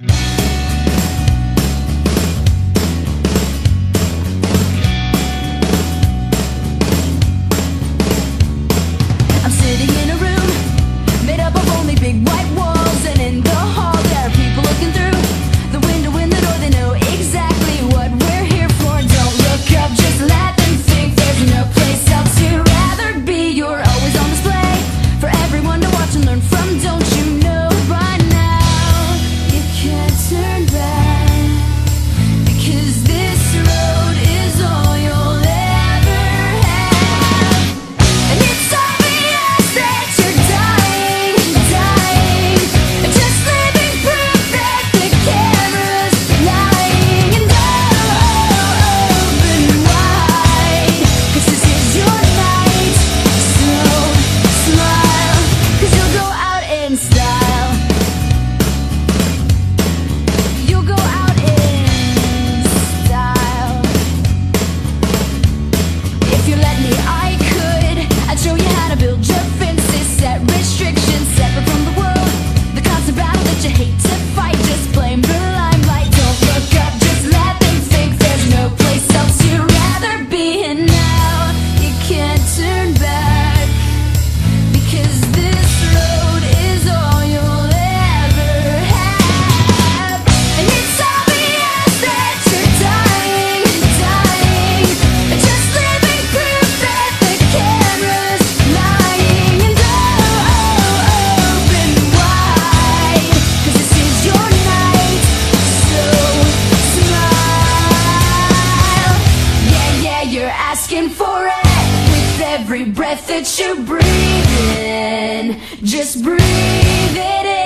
Mm-hmm. let me. I asking for it with every breath that you breathe in. Just breathe it in.